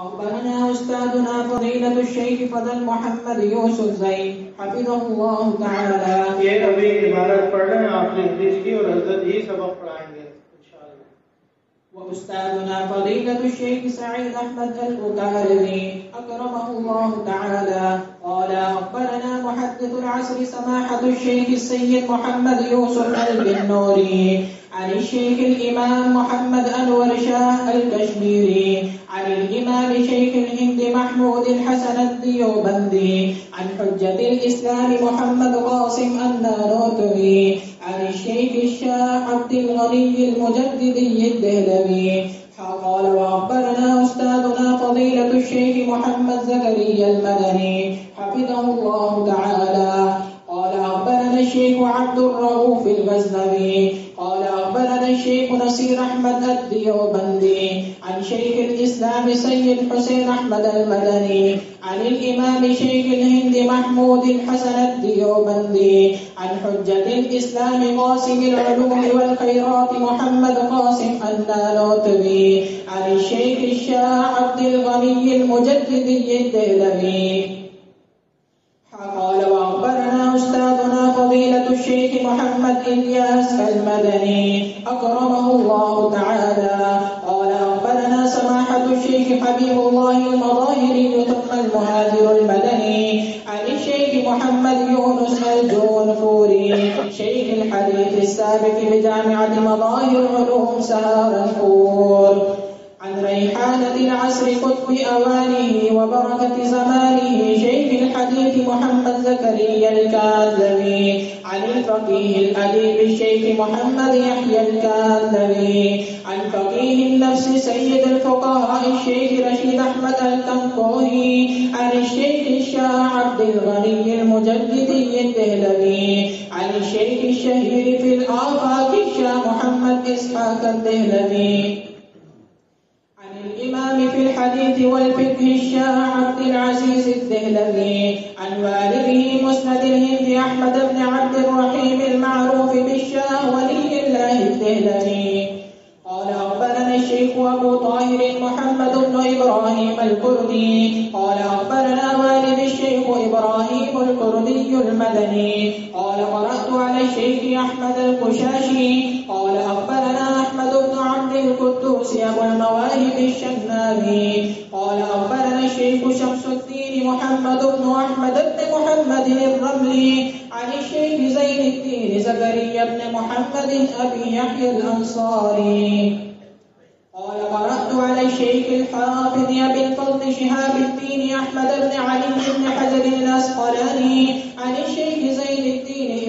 أخبرنا أستاذنا فضيلة الشيخ فضل محمد يوسف زين حفظه الله تعالى. وأستاذنا فضيلة الشيخ سعيد أحمد البكاري أكرمه الله تعالى قال أخبرنا محدث العصر سماحة الشيخ السيد محمد يوسف البنوري عن الشيخ الإمام محمد أنور شاه الكشميري عن الإمام شيخ الهند محمود الحسن الديوبندي عن حجة الإسلام محمد قاسم النانوتري عن الشيخ الشاه عبد الغني المجددي الدهلوي. قال وأخبرنا أستاذنا فضيلة الشيخ محمد زكريا المدني حفظه الله تعالى. قال أخبرنا الشيخ عبد الرؤوف الغزنوي الشيخ نصير أحمد الديوبندي عن شيخ الإسلام سيد حسين أحمد المدني عن الإمام شيخ الهند محمود الحسن الديوبندي عن حجة الإسلام قاسم العلوم والخيرات محمد قاسم النانوتبي عن الشيخ الشاه عبد الغني المجددي الدهلوي قال وأخبرنا أستاذنا فضيلة الشيخ محمد إلياس المدني. أكرمه الله تعالى. قال أخبرنا سماحة الشيخ حبيب الله المظاهري ثم المهاجر المدني. عن الشيخ محمد يونس الجونفوري. شيخ الحديث السابق بجامعة مظاهر علوم سهارنپور. عن ريحانة العصر قطب أوانه وبركة زمانه شيخ الحديث محمد زكريا الكاذبي عن الفقيه الأديب الشيخ محمد يحيى الكاذبي عن فقيه النفس سيد الفقهاء الشيخ رشيد أحمد الكنكوهي عن الشيخ الشاه عبد الغني المجددي الدهلوي عن الشيخ الشهير في الآفاق الشاه محمد إسحاق الدهلوي. الإمام في الحديث والفقه الشاه عبد العزيز الدهلوي عن والده مسند الهند أحمد بن عبد الرحيم المعروف بالشاه ولي الله الدهلوي. قال أخبرنا الشيخ أبو طاهر محمد بن إبراهيم الكردي. قال أخبرنا والد الشيخ إبراهيم الكردي المدني. قال قرأت على الشيخ أحمد القشاشي. قال أخبرنا القدوس أبو المواهب الشنابي قال أخبرنا الشيخ شمس الدين محمد بن أحمد بن محمد الرملي عن الشيخ زين الدين زكريا بن محمد أبي يحيى الأنصاري. قال قرأت على الشيخ الحافظ أبي الفضل شهاب الدين أحمد بن علي بن حجر الأسقلاني عن الشيخ زين الدين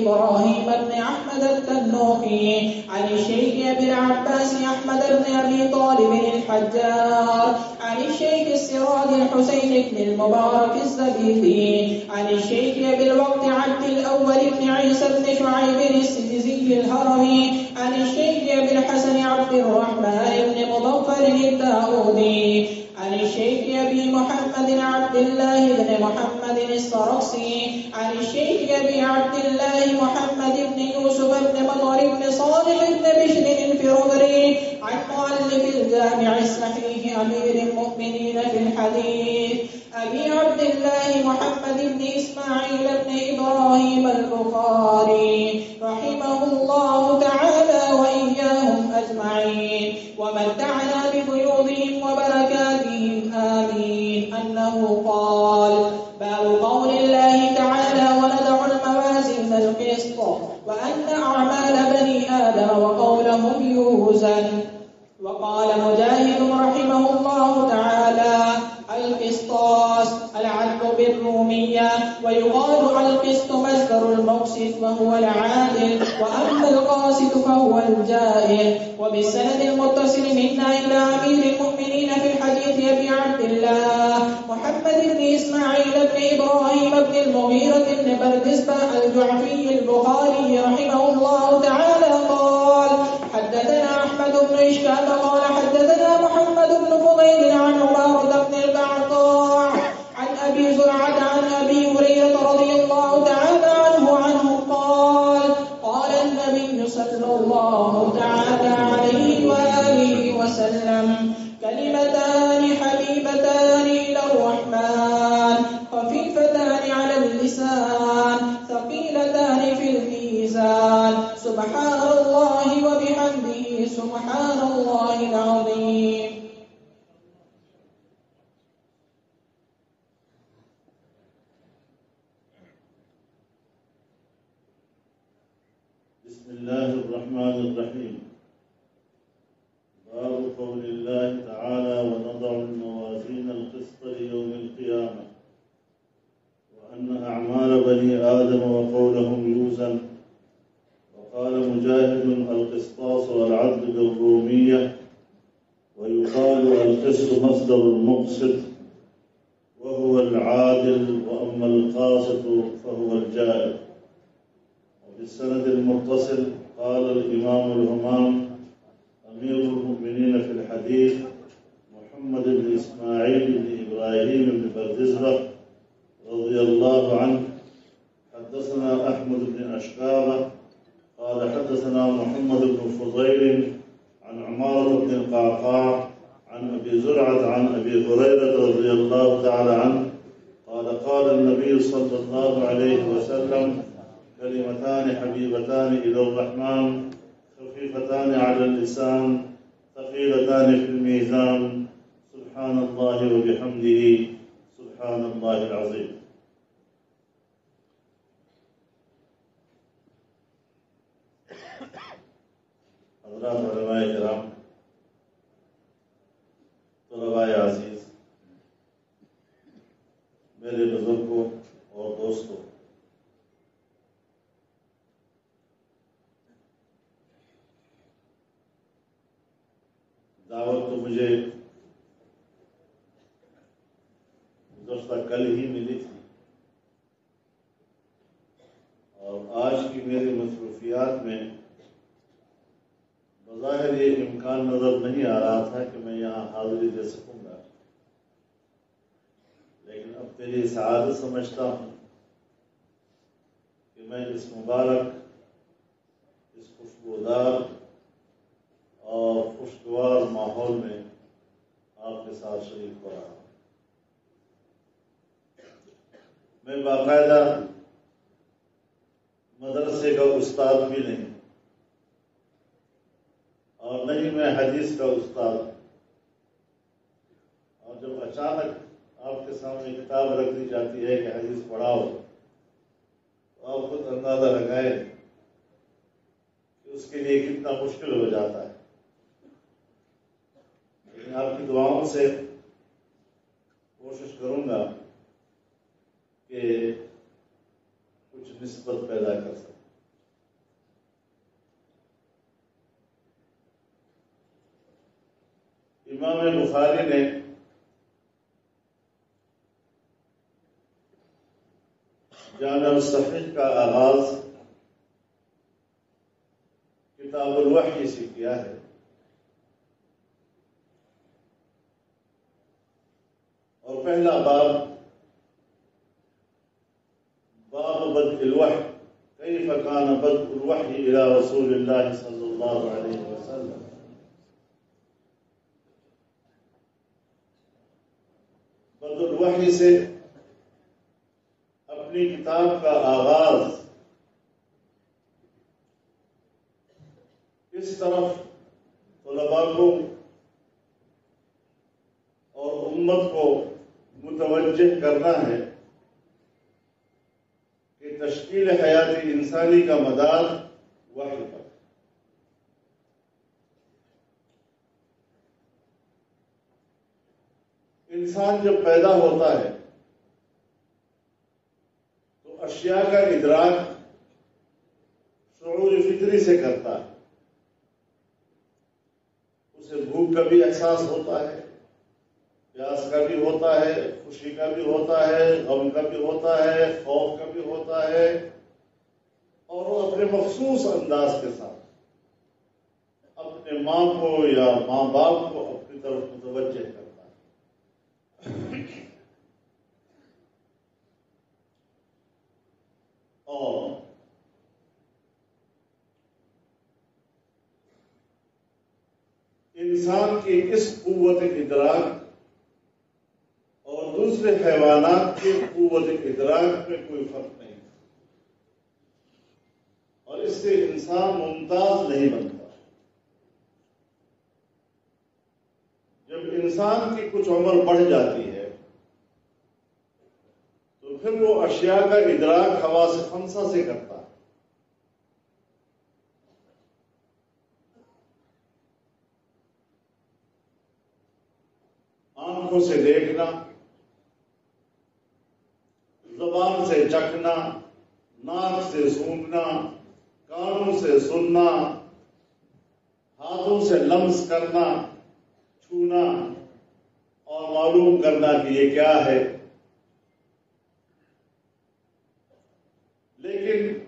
إبراهيم بن أحمد التنوخي عن الشيخ أبي العباس أحمد بن أبي طالب الحجار عن الشيخ السراج الحسين بن المبارك الزبيدي عن الشيخ أبي الوقت عبد الأول بن عيسى بن شعيب السجزي الهرمي عن الشيخ أبي الحسن عبد الرحمن بن مظفر الداودي عن الشيخ أبي محمد عبد الله بن محمد السرقسي عن الشيخ أبي عبد الله محمد بن يوسف بن مطر بن صالح بن بشر الفرغري عن مؤلف الجامع الصحيح أمير المؤمنين في الحديث. أبي عبد الله محمد بن إسماعيل بن إبراهيم البخاري رحمه الله تعالى وإياهم أجمعين. ومتعنا بفيوضهم يوزن وقال مجاهد رحمه الله تعالى القسطاس العدل بالرومية ويقال القسط مصدر المقسط وهو العادل وأما القاسط فهو الجائر وبالسند المتصل منا إلى أمير المؤمنين في الحديث أبي عبد الله محمد بن إسماعيل بن إبراهيم بن المغيرة بن بردسبة الجعفي البخاري رحمه الله تعالى قال بن إشكال قال حدثنا محمد بن فضيل عن عمارة بن القعقاع عن أبي زرعة عن أبي هريرة رضي الله تعالى عنه عنه قال قال النبي صلى الله تعالى عليه وآله وسلم كلمتان حبيبتان سبحان الله العظيم بسم الله الرحمن الرحيم باب قول الله تعالى ونضع الموازين القسط ليوم القيامة وأن أعمال بني آدم وقولهم يوزن وقال مجاهد القسطاس والعدل بالرومية ويقال القسط مصدر المقسط وهو العادل وأما القاسط فهو الجائر وفي السند المتصل قال الإمام الهمام دعوت تو مجھے گزشتہ کل ہی ملی تھی۔ اور آج کی میری مصروفیات میں بظاہر یہ امکان نظر نہیں آ رہا تھا کہ میں یہاں حاضری دے سکوں گا۔ لیکن اب تیری سعادت سمجھتا ہوں کہ میں اس مبارک اس خوشبودار اور خوشگوار ماحول میں آپ کے ساتھ شریک ہو رہا ہوں میں باقاعدہ مدرسے کا استاد بھی نہیں اور نہیں میں حدیث کا استاد اور جب اچانک آپ کے سامنے کتاب رکھ دی جاتی ہے کہ حدیث پڑھاؤ تو آپ خود اندازہ لگائیں کہ اس کے لیے کتنا مشکل ہو جاتا ہے لیکن آپ کی دعاؤں سے کوشش کروں گا کہ کچھ نسبت پیدا کر سکیں امام بخاری نے جامع الصحیح کا آغاز کتاب الوحی سے کیا ہے۔ اور پہلا باب باب بد الوحی كيف كان بدء الوحي إلى رسول الله صلى الله عليه وسلم. بدء الوحی سے اپنی کتاب کا آغاز اس طرف طلباء کو اور امت کو متوجہ کرنا ہے کہ تشکیل حیاتی انسانی کا مدار وحی پر۔ انسان جب پیدا ہوتا ہے، تو اشیاء کا ادراک شعور فطری سے کرتا ہے۔ اسے بھوک کا بھی احساس ہوتا ہے، پیاس کا بھی ہوتا ہے، خوشی کا بھی ہوتا ہے، غم کا بھی ہوتا ہے، خوف کا بھی ہوتا ہے۔ اور وہ اپنے مخصوص انداز کے ساتھ اپنے ماں کو یا ماں باپ کو اپنی طرف متوجہ کرتا ہے۔ اور انسان کی اس قوت ادراک اور دوسرے حیوانات کی قوت ادراک میں کوئی فرق نہیں۔ اور اس سے انسان ممتاز نہیں بنتا۔ جب انسان کی کچھ عمر بڑھ جاتی ہے، تو پھر وہ اشیاء کا ادراک ہوا سے خنسا سے کرتا ہے۔ آنکھوں سے دیکھنا، زبان سے چکھنا، ناک سے سونگنا کانوں سے سننا، ہاتھوں سے لمس کرنا، چھونا اور معلوم کرنا کہ یہ کیا ہے۔ لیکن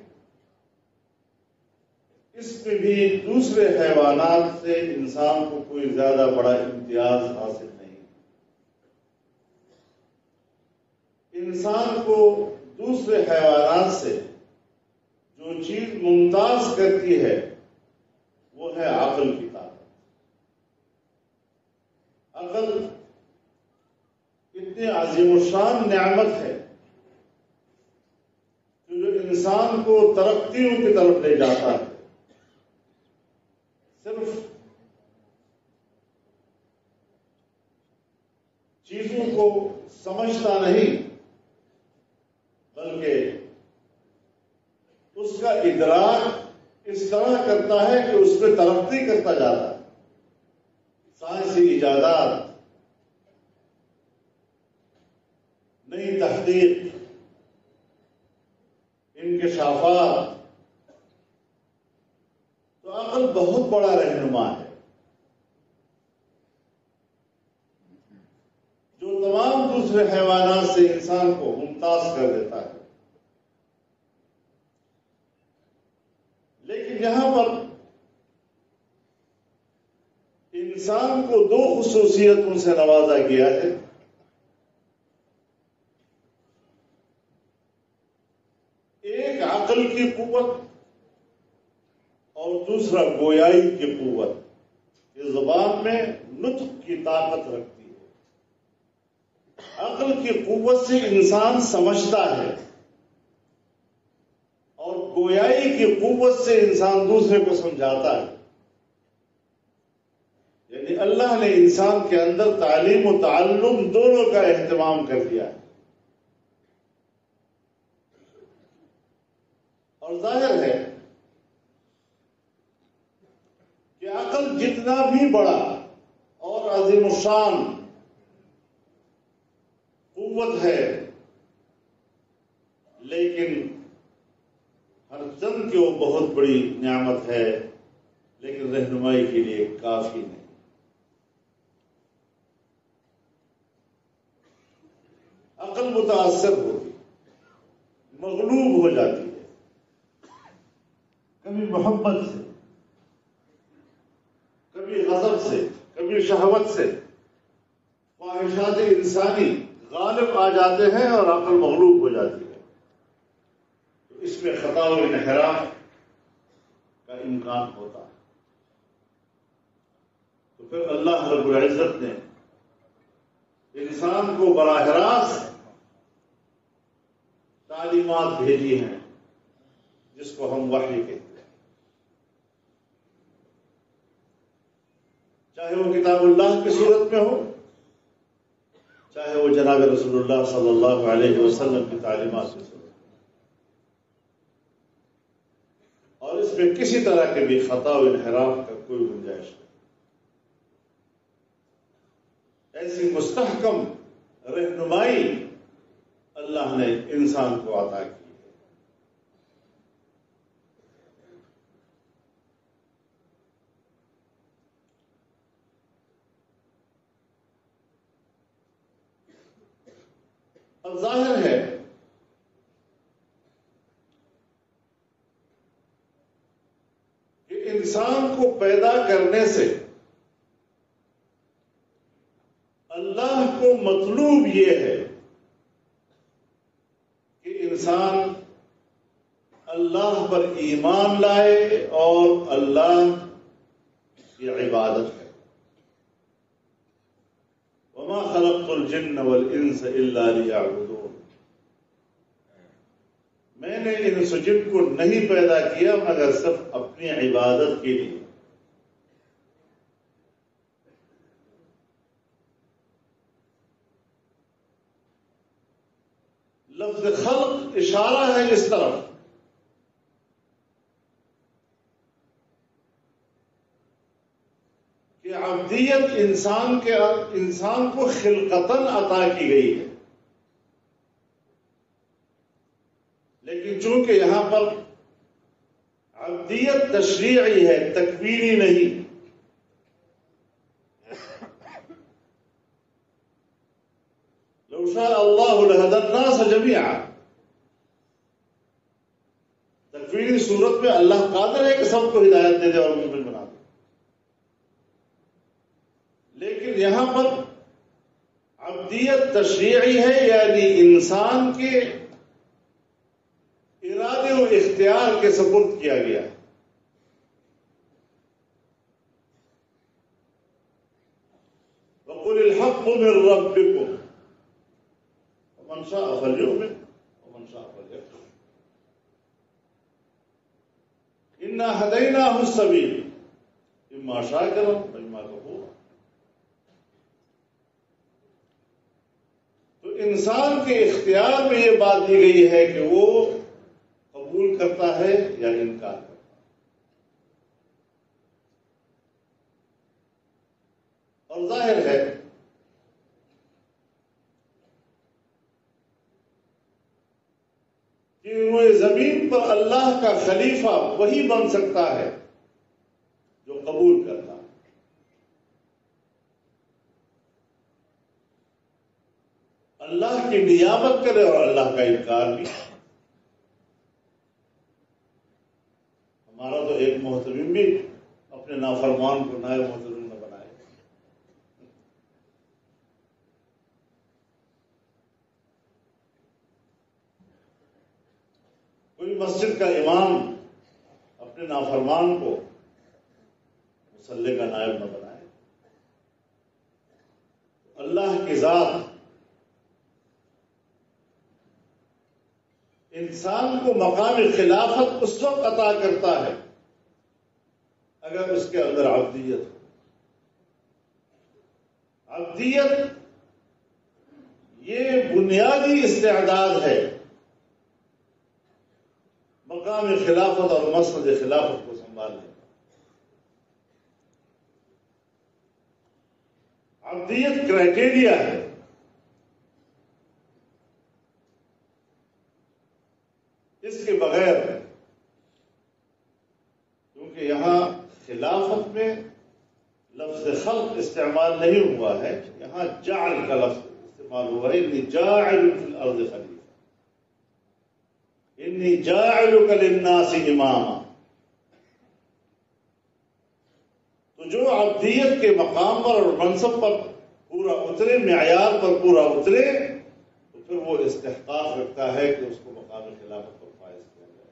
اس میں بھی دوسرے حیوانات سے انسان کو کوئی زیادہ بڑا امتیاز حاصل نہیں۔ انسان کو دوسرے حیوانات سے جو چیز ممتاز کرتی ہے، وہ ہے عقل کی طاقت۔ عقل اتنی عظیم الشان نعمت ہے کہ جو انسان کو ترقیوں کی طرف لے جاتا ہے۔ صرف چیزوں کو سمجھتا نہیں بلکہ اس کا ادراک اس طرح کرتا ہے کہ اس پہ ترقی کرتا جاتا ہے۔ سائنسی ایجادات، نئی تحقیق انکشافات تو عقل بہت بڑا رہنما ہے۔ جو تمام دوسرے حیوانات سے انسان کو ممتاز کر دیتا ہے۔ لیکن یہاں پر انسان کو دو خصوصیتوں سے نوازا گیا ہے۔ ایک عقل کی قوت اور دوسرا گویائی کی قوت۔ یہ زبان میں نطق کی طاقت رکھتی ہے۔ عقل کی قوت سے انسان سمجھتا ہے۔ گویائی کی قوت سے انسان دوسرے کو سمجھاتا ہے۔ یعنی اللہ نے انسان کے اندر تعلیم و تعلم دونوں کا اہتمام کر دیا۔ ہے اور ظاہر ہے کہ عقل جتنا بھی بڑا اور عظیم الشان قوت ہے، لیکن ہر چند کی وہ بہت بڑی نعمت ہے، لیکن رہنمائی کے لیے کافی نہیں۔ عقل متاثر ہوتی، مغلوب ہو جاتی ہے۔ کبھی محبت سے، کبھی غضب سے، کبھی شہوت سے خواہشات انسانی غالب آ جاتے ہیں اور عقل مغلوب ہو جاتی ہے۔ میں خطا و انحراف کا امکان ہوتا ہے۔ تو پھر اللہ رب العزت نے انسان کو براہ راست تعلیمات بھیجی ہیں، جس کو ہم وحی کہتے ہیں۔ چاہے وہ کتاب اللہ کی صورت میں ہو، چاہے وہ جناب رسول اللہ صلی اللہ علیہ وسلم کی تعلیمات کی صورت میں اور اس میں کسی طرح کے بھی خطا و انحراف کا کوئی گنجائش نہیں۔ ایسی مستحکم رہنمائی اللہ نے انسان کو عطا کی ہے۔ اب ظاہر ہے کہ انسان کو پیدا کرنے سے اللہ کو مطلوب یہ ہے کہ انسان اللہ پر ایمان لائے اور اللہ کی عبادت کرے۔ وما خلقت الجن والانس الا ليعبدون۔ میں نے ان سجن کو نہیں پیدا کیا مگر صرف اپنی عبادت کے لیے لفظ خلق اشارہ اس طرف۔ کہ عبدیت انسان کے انسان کو خلقتن عطا کی گئی ہے۔ لیکن چونکہ یہاں پر عبدیت تشریعی ہے، تکوینی نہیں۔ لو شاء اللہ لهدى الناس جميعا تکوینی صورت میں اللہ قادر ہے کہ سب کو ہدایت دے دے اور مومن بنا دے۔ لیکن یہاں پر عبدیت تشریعی ہے یعنی انسان کے ارادے و اختیار کے سپرد کیا گیا۔ وقل الحق من ربكم۔ ومن شاء فليؤمن۔ ومن شاء فليكفر۔ إنا هديناه السبيل إما شاكرا وإما كفورا تو انسان کے اختیار میں یہ بات دی گئی ہے کہ وہ قبول کرتا ہے یا انکار کرتا ہے۔ اور ظاہر ہے کہ روئے زمین پر اللہ کا خلیفہ وہی بن سکتا ہے جو قبول کرتا اللہ کی نیابت کرے اور اللہ کا انکار بھی۔ ہمارا تو ایک محترم بھی اپنے نافرمان کو نئے محترم نہ بنائے کوئی مسجد کا امام اپنے نافرمان کو مسلح کا نائب نہ بنائے۔ اللہ کی ذات انسان کو مقام خلافت اس وقت عطا کرتا ہے اگر اس کے اندر عبدیت ہو۔ عبدیت یہ بنیادی استعداد ہے۔ مقام خلافت اور مسند خلافت کو سنبھالنے عبدیت کرائٹیریا ہے۔ اس کے بغیر کیونکہ یہاں خلافت میں لفظ خلق استعمال نہیں ہوا ہے، یہاں جعل کا لفظ استعمال ہوا ہے انی جاعل فی الارض خلیفہ انی جاعلک للناس اماما تو جو عبدیت کے مقام پر اور منصب پر پورا اترے، معیار پر پورا اترے، تو پھر وہ استحقاق رکھتا ہے کہ اس کو مقام خلافت پر فائز کیا جائے۔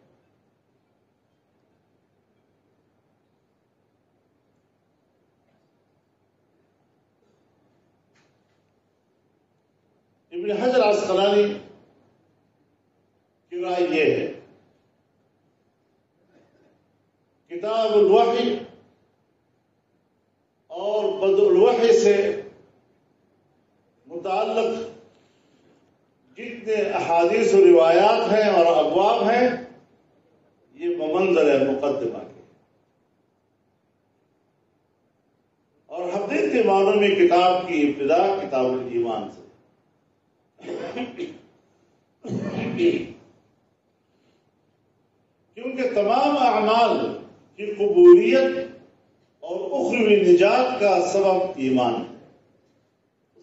ابن حجر عسقلانی کی رائے یہ ہے۔ کتاب الوحی اور بد الوحی سے متعلق جتنے احادیث و روایات ہیں اور ابواب ہیں، یہ بمنظر ہے مقدمہ کے اور حقیقی معنوں میں کتاب کی ابتدا کتاب الایمان سے۔ کیونکہ تمام اعمال کی قبولیت اور اخروی نجات کا سبب ایمان ہے۔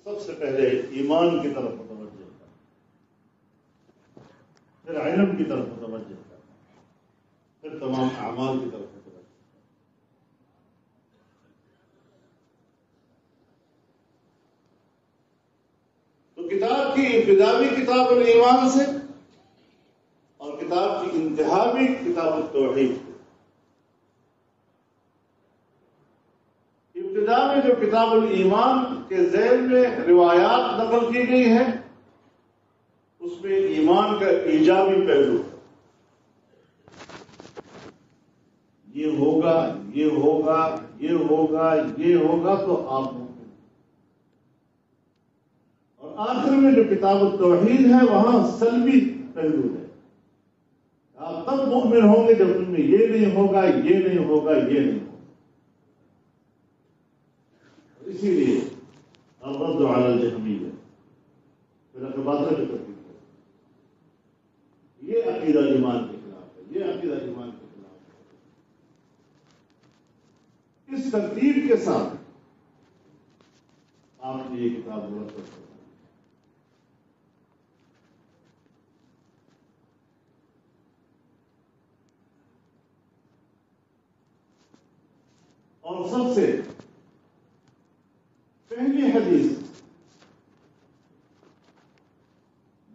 سب سے پہلے ایمان کی طرف متوجہ پھر علم کی طرف متوجہ پھر تمام اعمال کی طرف متوجہ تو کتاب کی ابتدا بھی کتاب الایمان سے اور کتاب کی انتہا بھی کتاب التوحید ابتدا میں جو کتاب الایمان کے ذیل میں روایات نقل کی گئی ہے اس میں ایمان کا ایجابی پہلو۔ ہے یہ ہوگا یہ ہوگا یہ ہوگا یہ ہوگا تو آپ مومن اور آخر میں جو کتاب التوحید ہے، وہاں سلبی پہلو ہے۔ تب مومن ہوں گے جب تم میں یہ نہیں ہوگا، یہ نہیں ہوگا، یہ نہیں ہوگا۔ اسی لیے الرد على الجهمية پھر اقباطہ جو کرتی ہے یہ عقیدہ ایمان کے خلاف ہے، یہ عقیدہ ایمان کے خلاف ہے۔ اس ترتیب کے ساتھ آپ نے یہ کتاب غلط کر اور سب سے پہلی حدیث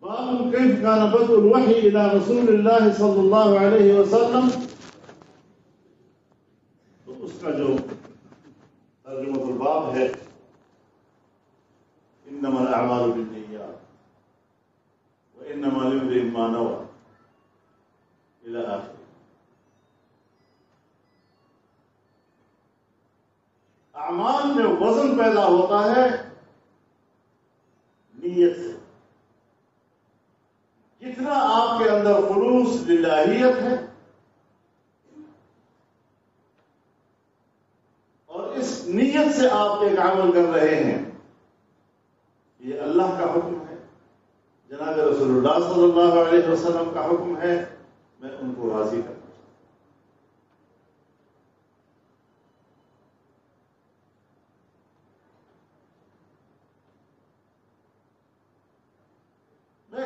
باب كيف كان بدء الوحي إلى رسول الله صلى الله عليه وسلم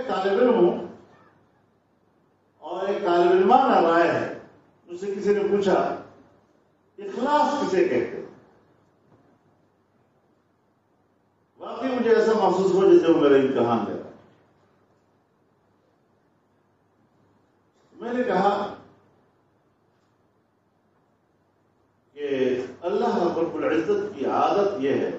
طالب علم ہوں اور ایک طالب علمانہ رائے ہے مجھ سے کسی نے پوچھا، اخلاص کسے کہتے واقعی مجھے ایسا محسوس ہو جیسے وہ میرا امتحان ہے میں نے کہا کہ اللہ رب العزت کی عادت یہ ہے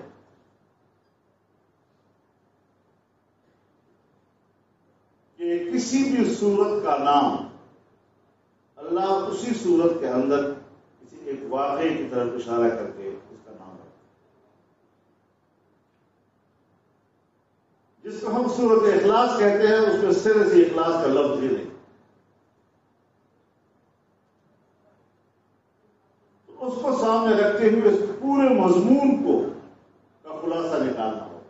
کہ کسی بھی صورت کا نام، اللہ اسی صورت کے اندر کسی ایک واقعے کی طرف اشارہ کر کے اس کا نام رکھتا جس کو ہم صورت اخلاص کہتے ہیں، اس میں سر سے اخلاص کا لفظ ہی نہیں۔ اس کو سامنے رکھتے ہوئے اس پورے مضمون کو کا خلاصہ نکالنا ہوگا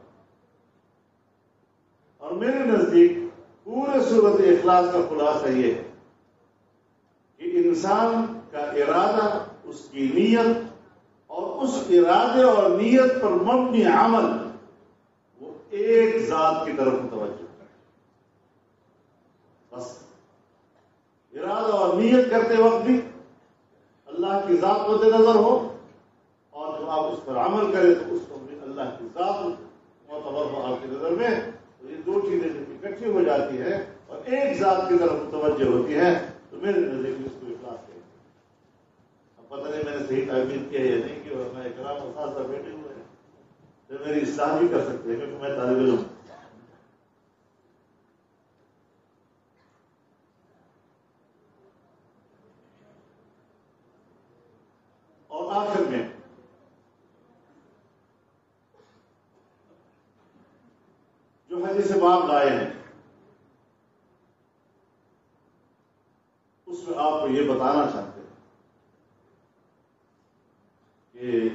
اور میرے نزدیک پورے صورت اخلاص کا خلاصہ یہ ہے کہ انسان کا ارادہ، اس کی نیت اور اس ارادے اور نیت پر مبنی عمل وہ ایک ذات کی طرف متوجہ کرے بس ارادہ اور نیت کرتے وقت بھی اللہ کی ذات مد نظر ہو اور جب آپ اس پر عمل کریں تو اس کو بھی اللہ کی ذات معتبر ہو آپ کی نظر میں تو یہ دو چیزیں جب اکٹھی ہو جاتی ہے اور ایک ذات کی طرف متوجہ ہوتی ہے تو میرے نظر میں اس کو اخلاص کہتے ہیں اب پتہ نہیں میں نے صحیح تعبیر کیا یا نہیں کیا میں اکرام اساتذہ بیٹھے ہوئے ہیں۔ تو میری اصلاح بھی کر سکتے ہیں، کیونکہ میں طالب علم ہوں۔ اور آخر میں، جو حدیث باب لائے ہیں اس میں آپ کو یہ بتانا چاہتے ہیں کہ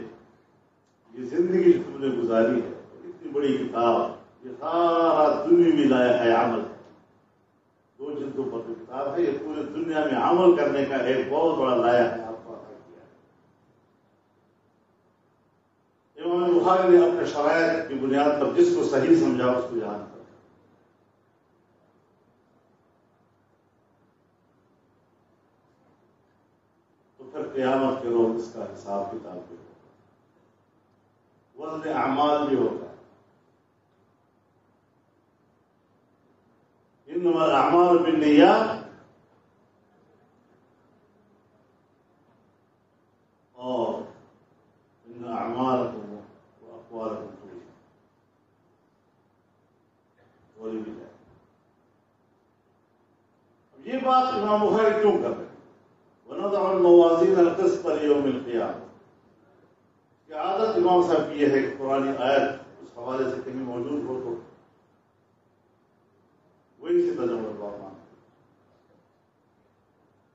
یہ زندگی جو تم نے گزاری ہے، اتنی بڑی کتاب، یہ سارا دنیا میں لایا ہے عمل۔ دو جلدوں پر جو کتاب ہے، یہ پورے دنیا میں عمل کرنے کا ایک بہت بڑا لایا ہے آپ کو عطا کیا ہے۔ امام بخاری نے اپنے شرائط کی بنیاد پر جس کو صحیح سمجھا، اس کو یاد کر تو پھر قیامت کے روز اس کا حساب کتاب بھی ہوگا۔ وزن اعمال بھی ہوتا ہے۔ ہوگا انما الاعمال بالنیات۔ اور ان اعمالکم واقوالکم توجہ بولی بھی جائے یہ بات امام بخاری کیوں کر ونضع الموازین القسط یوم القیامہ کہ عادت امام صاحب کی یہ ہے کہ قرآن آیت اس حوالے سے کہیں موجود ہو تو وہی سے تجمع تجربہ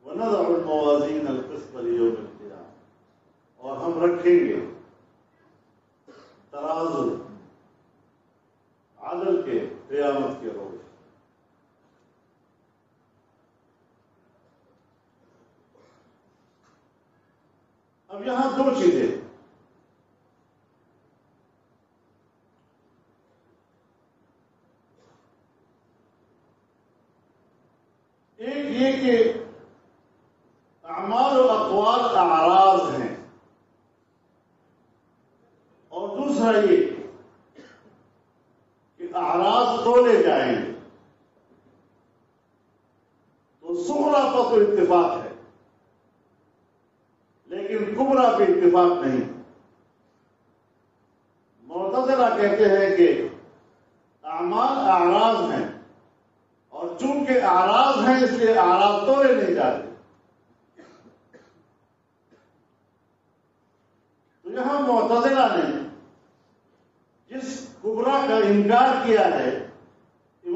ونضع الموازین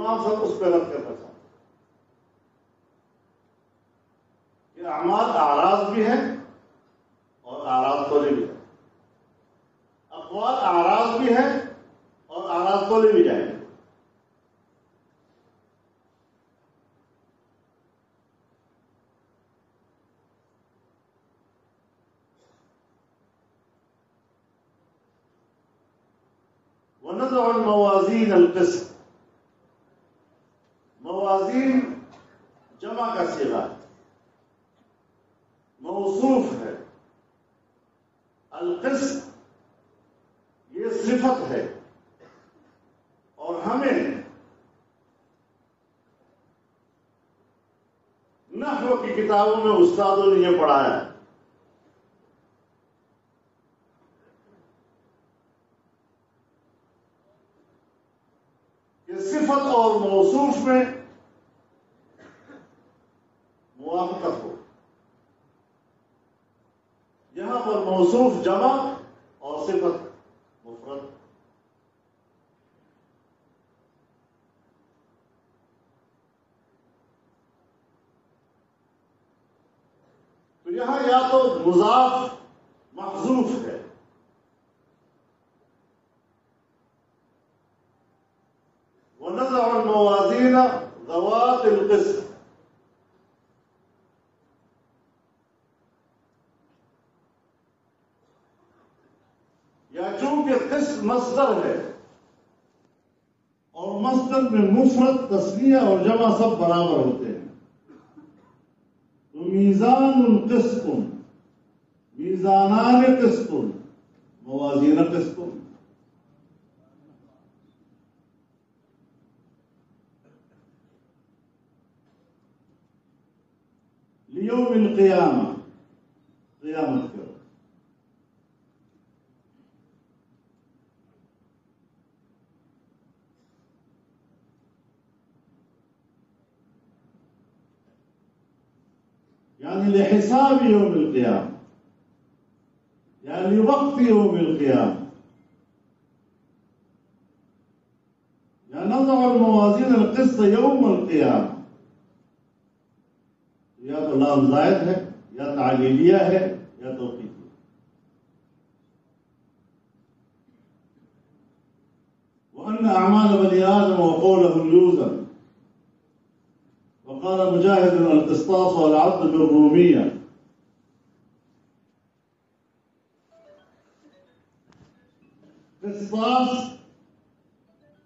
امام صاحب اس پہ رد کرنا چاہتے کہ اعمال آراز بھی ہیں اور آراز تولے بھی ہیں۔ اقوال آراز بھی ہیں اور آراز تولے بھی جائیں گے۔ ونضع الموازین القسط۔ صفة مفردة تو یہاں یا تو مضاف محذوف ہے. ونضع الموازين ذوات القسم یا چونکہ قسط مصدر ہے اور مصدر میں مفرد تصنیہ اور جمع سب برابر ہوتے ہیں۔ تو میزان القسط، میزانان قسط، موازین قسط۔ لیوم القیامہ، قیامت کرو يعني لحساب يوم القيامة يعني لوقت يوم القيامة. يعني نضع الموازين القسط يوم القيامة. تو لام زائد ہے یا تعلیلیہ ہے یا توقیفی وأن أعمال بني آدم وقولهم يوزن. قال مجاهد القسطاس والعبد بالرومية. قسطاس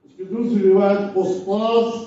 مش كدوس في رواية قسطاس.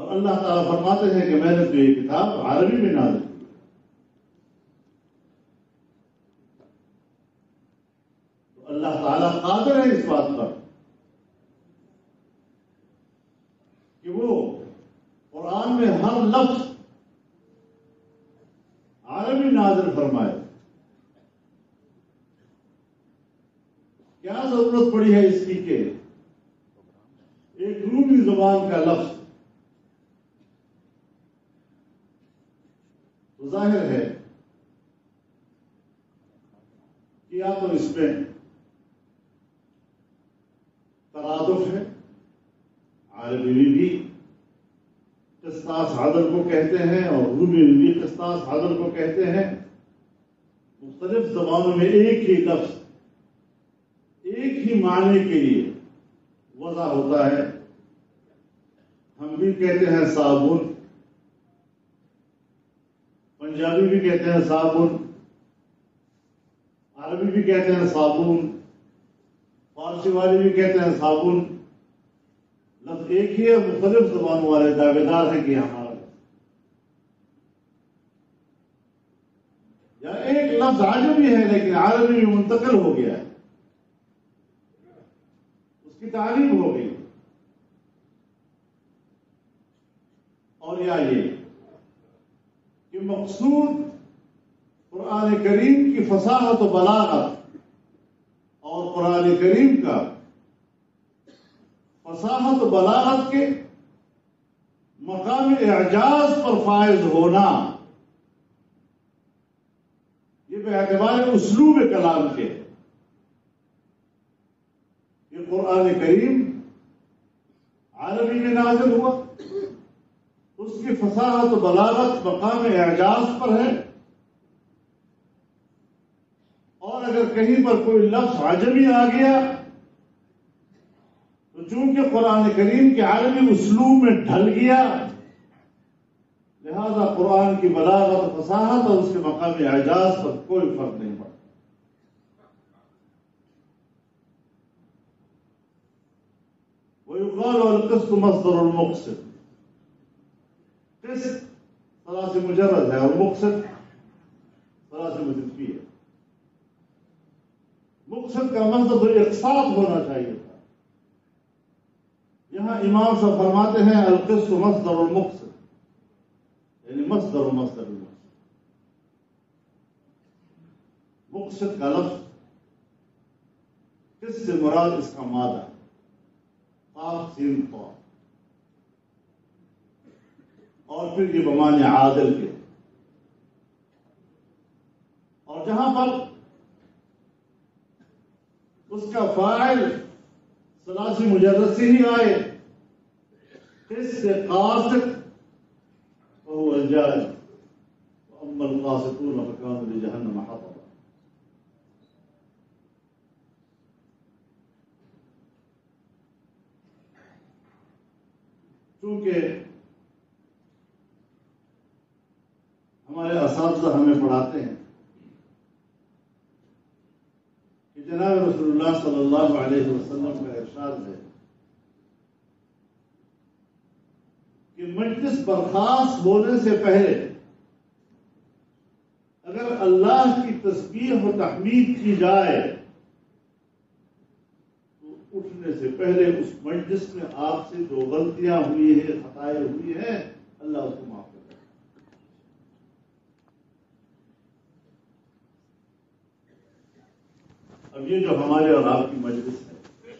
اور اللہ تعالیٰ فرماتے ہیں کہ میں نے تو یہ کتاب عربی میں نازل کی۔ تو اللہ تعالیٰ قادر ہے اس بات پر کہ وہ قرآن میں ہر لفظ عربی نازل فرمائے۔ کیا ضرورت پڑی ہے اس کی کہ ایک رومی زبان کا لفظ ظاہر ہے کہ یا تو اس میں ترادف ہے عربی میں بھی قسطاس عدل کو کہتے ہیں اور رومی میں قسطاس عدل کو کہتے ہیں، مختلف زبانوں میں ایک ہی لفظ، ایک ہی معنی کے لیے وضع ہوتا ہے۔ ہم بھی کہتے ہیں صابن، پنجابی بھی کہتے ہیں صابن، عربی بھی کہتے ہیں صابن، فارسی والے بھی کہتے ہیں صابن۔ لفظ ایک ہی ہے، مختلف زبانوں والے دعوے دار ہیں کہ ہمارا یا ایک لفظ ہے، لیکن عربی میں منتقل ہو گیا ہے۔ اس کی تعلیم ہو گئی۔ اور یا یہ کہ مقصود قرآن کریم کی فصاحت و بلاغت اور قرآن کریم کا فصاحت و بلاغت کے مقام اعجاز پر فائز ہونا یہ بے اعتبار اسلوب کلام کے۔ یہ قرآن کریم عربی میں نازل ہوا۔ اس کی فصاحت و بلاغت مقام اعجاز پر ہے۔ اور اگر کہیں پر کوئی لفظ عجمی آ گیا، تو چونکہ قرآن کریم کے عالمی اسلوب میں ڈھل گیا لہذا قرآن کی بلاغت فصاحت اور اس کے مقام اعجاز پر کوئی فرق نہیں پڑتا۔ ويقال القسط مصدر المقسط۔ قسط ثلاث مجرد ہے اور مقصد ثلاث مجرد ہے۔ مقصد کا مطلب اقساط ہونا چاہیے تھا۔ یہاں امام صاحب فرماتے ہیں القسط مصدر المقصد۔ مصدر و مصدر المقصد مقصد کا لفظ کس سے مراد اس کا مادہ؟ قاف سین قاف. اور پھر یہ بمان عادل کے. اور جہاں پر اس کا فائل سلاسی مجرد سے ہی آئے، اس سے قاسط وهو الجاهل واما القاسطون فكانوا لجهنم حطبا. چونکہ ہمارے اساتذہ ہمیں پڑھاتے ہیں کہ جناب رسول اللہ صلی اللہ علیہ وسلم کا ارشاد ہے کہ مجلس برخاست ہونے سے پہلے اگر اللہ کی تسبیح و تحمید کی جائے تو اٹھنے سے پہلے اس مجلس میں آپ سے جو غلطیاں ہوئی ہیں، خطائیں ہوئی ہیں، اللہ اس کو معاف کر اب یہ جو ہمارے اور آپ کی مجلس ہے،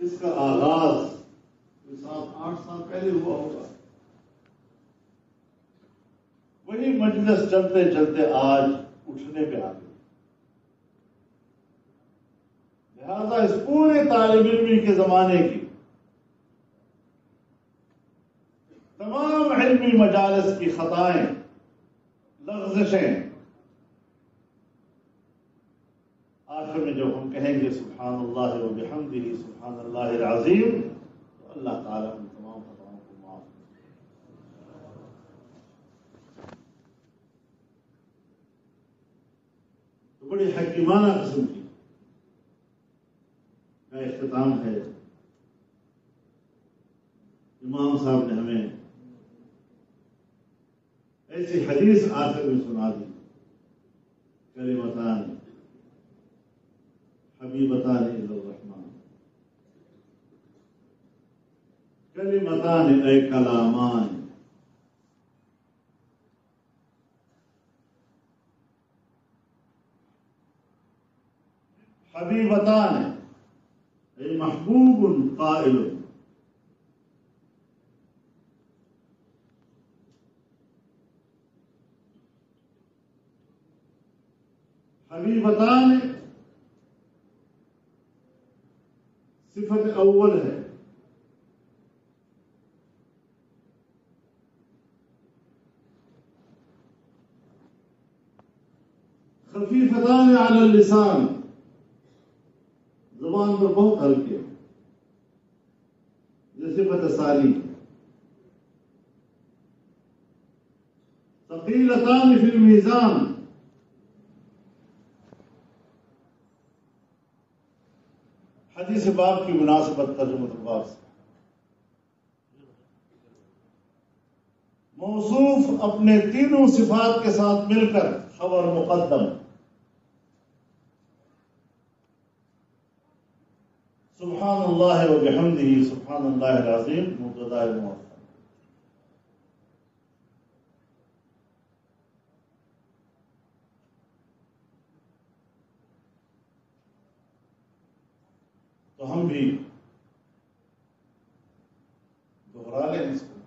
اس کا آغاز سات آٹھ سال پہلے ہوا ہوگا۔ وہی مجلس چلتے چلتے آج اٹھنے پہ آ گئی۔ لہذا اس پورے طالب علمی کے زمانے کی تمام علمی مجالس کی خطائیں، لغزشیں، آخر میں جب ہم کہیں گے سبحان اللہ و بحمدہ، سبحان اللہ العظیم اللہ تعالیٰ ان تمام خطاؤں کو معاف تو بڑی حکیمانہ قسم کی کا اختتام ہے۔ امام صاحب نے ہمیں ایسی حدیث آخر میں سنا دی۔ القرآن أي كلامان. حبيبتان أي محبوب قائل. حبيبتان صفة أول. خفیفتان علی اللسان. زبان پر بہت ہلکے یہ صفت ثانی ثقیلتان فی المیزان. حدیث باب کی مناسبت ترجمہ الباب سے. موصوف اپنے تینوں صفات کے ساتھ مل کر خبر مقدم. سبحان الله وبحمده سبحان الله العظيم مقتضى الموفق ہم بھی دوہرا لیں اس کو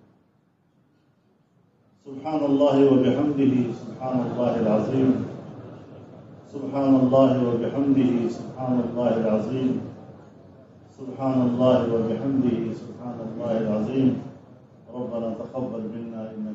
سبحان اللہ وبحمده سبحان اللہ العظیم سبحان اللہ وبحمده سبحان اللہ العظیم سبحان الله وبحمده سبحان الله العظيم. ربنا تقبل منا إنك